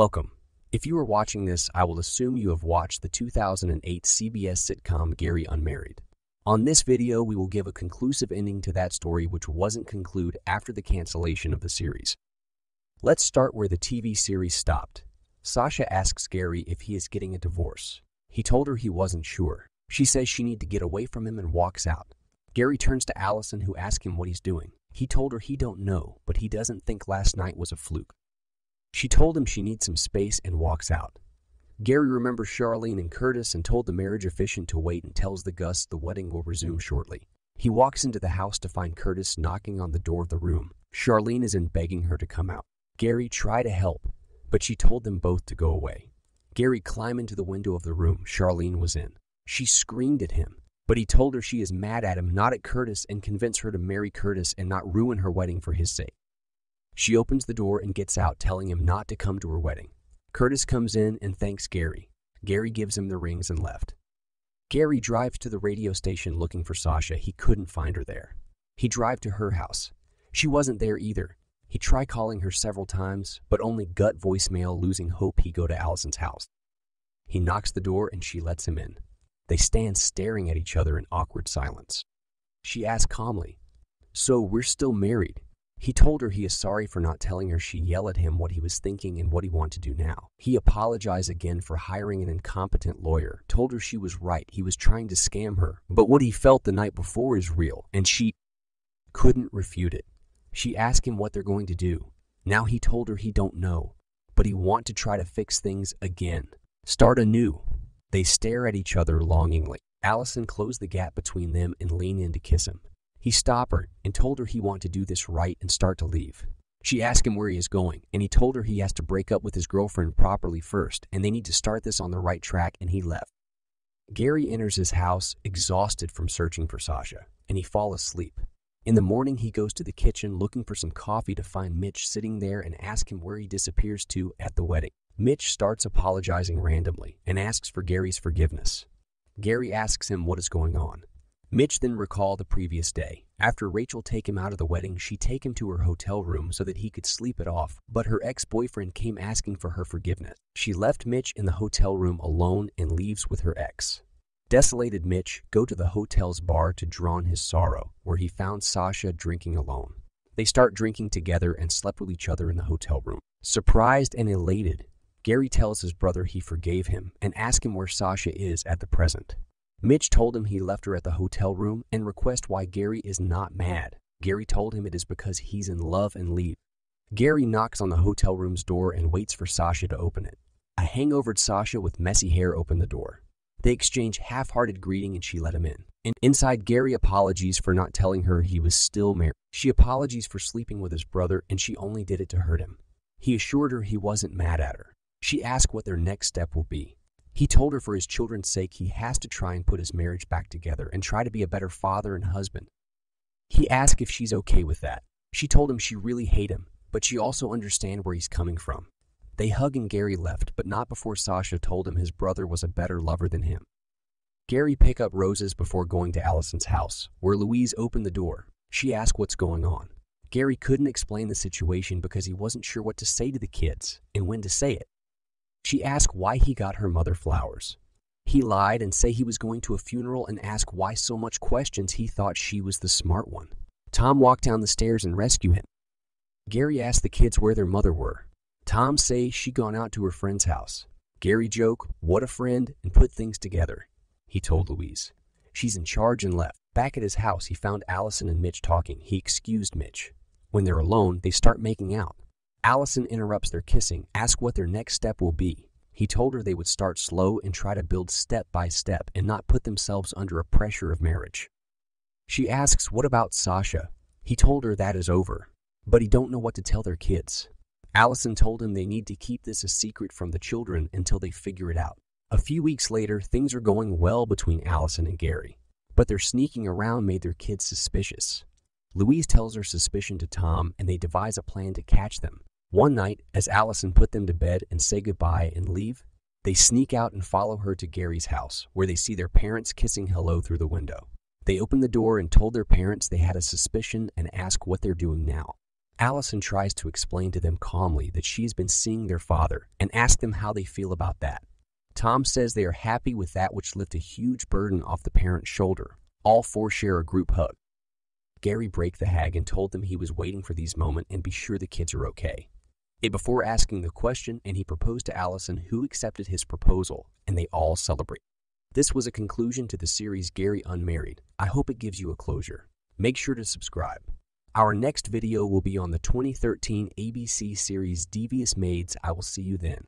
Welcome. If you are watching this, I will assume you have watched the 2008 CBS sitcom Gary Unmarried. On this video, we will give a conclusive ending to that story which wasn't concluded after the cancellation of the series. Let's start where the TV series stopped. Sasha asks Gary if he is getting a divorce. He told her he wasn't sure. She says she need to get away from him and walks out. Gary turns to Allison who asks him what he's doing. He told her he don't know, but he doesn't think last night was a fluke. She told him she needs some space and walks out. Gary remembers Charlene and Curtis and told the marriage officiant to wait and tells the Gus the wedding will resume shortly. He walks into the house to find Curtis knocking on the door of the room. Charlene is in begging her to come out. Gary tried to help, but she told them both to go away. Gary climbed into the window of the room Charlene was in. She screamed at him, but he told her she is mad at him, not at Curtis, and convinced her to marry Curtis and not ruin her wedding for his sake. She opens the door and gets out, telling him not to come to her wedding. Curtis comes in and thanks Gary. Gary gives him the rings and left. Gary drives to the radio station looking for Sasha. He couldn't find her there. He drives to her house. She wasn't there either. He tried calling her several times, but only gut voicemail, losing hope he go to Allison's house. He knocks the door and she lets him in. They stand staring at each other in awkward silence. She asks calmly, So we're still married? He told her he is sorry for not telling her she yelled at him what he was thinking and what he wanted to do now. He apologized again for hiring an incompetent lawyer, told her she was right, he was trying to scam her, but what he felt the night before is real, and she couldn't refute it. She asked him what they're going to do. Now he told her he don't know, but he want to try to fix things again. Start anew. They stare at each other longingly. Allison closed the gap between them and leaned in to kiss him. He stopped her and told her he wanted to do this right and start to leave. She asked him where he is going, and he told her he has to break up with his girlfriend properly first, and they need to start this on the right track, and he left. Gary enters his house exhausted from searching for Sasha, and he fall asleep. In the morning, he goes to the kitchen looking for some coffee to find Mitch sitting there and ask him where he disappears to at the wedding. Mitch starts apologizing randomly and asks for Gary's forgiveness. Gary asks him what is going on. Mitch then recalled the previous day. After Rachel take him out of the wedding, she take him to her hotel room so that he could sleep it off, but her ex-boyfriend came asking for her forgiveness. She left Mitch in the hotel room alone and leaves with her ex. Desolated Mitch go to the hotel's bar to drown his sorrow, where he found Sasha drinking alone. They start drinking together and slept with each other in the hotel room. Surprised and elated, Gary tells his brother he forgave him and asks him where Sasha is at the present. Mitch told him he left her at the hotel room and request why Gary is not mad. Gary told him it is because he's in love and leave. Gary knocks on the hotel room's door and waits for Sasha to open it. A hangovered Sasha with messy hair opened the door. They exchange half-hearted greeting and she let him in. And inside, Gary apologies for not telling her he was still married. She apologizes for sleeping with his brother and she only did it to hurt him. He assured her he wasn't mad at her. She asked what their next step will be. He told her for his children's sake he has to try and put his marriage back together and try to be a better father and husband. He asked if she's okay with that. She told him she really hate him, but she also understand where he's coming from. They hug and Gary left, but not before Sasha told him his brother was a better lover than him. Gary pick up roses before going to Allison's house, where Louise opened the door. She asked what's going on. Gary couldn't explain the situation because he wasn't sure what to say to the kids and when to say it. She asked why he got her mother flowers. He lied and say he was going to a funeral and asked why so much questions he thought she was the smart one. Tom walked down the stairs and rescue him. Gary asked the kids where their mother were. Tom say she gone out to her friend's house. Gary joke, what a friend, and put things together. He told Louise. She's in charge and left. Back at his house, he found Allison and Mitch talking. He excused Mitch. When they're alone, they start making out. Allison interrupts their kissing, asks what their next step will be. He told her they would start slow and try to build step by step and not put themselves under a pressure of marriage. She asks, what about Sasha? He told her that is over, but he don't know what to tell their kids. Allison told him they need to keep this a secret from the children until they figure it out. A few weeks later, things are going well between Allison and Gary, but their sneaking around made their kids suspicious. Louise tells her suspicion to Tom and they devise a plan to catch them. One night, as Allison put them to bed and say goodbye and leave, they sneak out and follow her to Gary's house, where they see their parents kissing hello through the window. They open the door and told their parents they had a suspicion and ask what they're doing now. Allison tries to explain to them calmly that she has been seeing their father and asks them how they feel about that. Tom says they are happy with that which lift a huge burden off the parent's shoulder. All four share a group hug. Gary break the hag and told them he was waiting for these moments and be sure the kids are okay. It before asking the question, and he proposed to Allison, who accepted his proposal, and they all celebrate. This was a conclusion to the series Gary Unmarried. I hope it gives you a closure. Make sure to subscribe. Our next video will be on the 2013 ABC series Devious Maids. I will see you then.